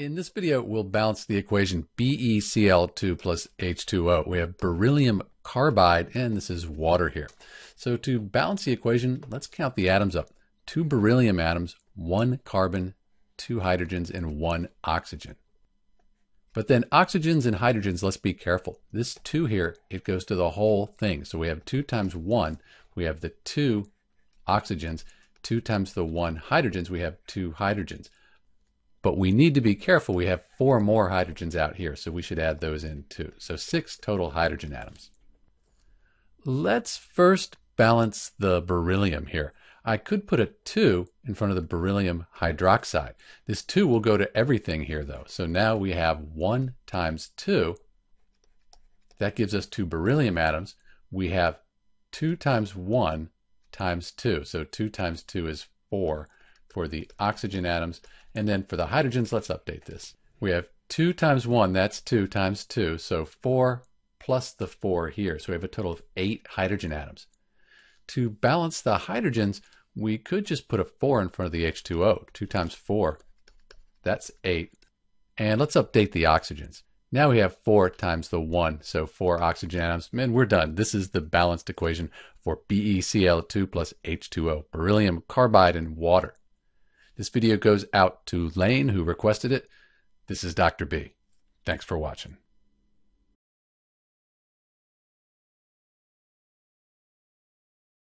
In this video, we'll balance the equation Be2C plus H2O. We have beryllium carbide, and this is water here. So to balance the equation, let's count the atoms up. Two beryllium atoms, one carbon, two hydrogens, and one oxygen. But then oxygens and hydrogens, let's be careful. This 2 here, it goes to the whole thing. So we have 2 times 1, we have the 2 oxygens. 2 times the 1 hydrogens, we have 2 hydrogens. But we need to be careful. We have four more hydrogens out here, so we should add those in too. So six total hydrogen atoms. Let's first balance the beryllium here. I could put a 2 in front of the beryllium hydroxide. This 2 will go to everything here though. So now we have 1 times 2. That gives us two beryllium atoms. We have 2 times 1 times 2. So 2 times 2 is 4 for the oxygen atoms. And then for the hydrogens, let's update this. We have 2 times 1, that's 2 times 2, so 4 plus the 4 here. So we have a total of 8 hydrogen atoms. To balance the hydrogens, we could just put a 4 in front of the H2O. 2 times 4, that's 8. And let's update the oxygens. Now we have 4 times the 1, so 4 oxygen atoms. And we're done. This is the balanced equation for Be2C plus H2O, beryllium carbide and water. This video goes out to Lane, who requested it. This is Dr. B. Thanks for watching.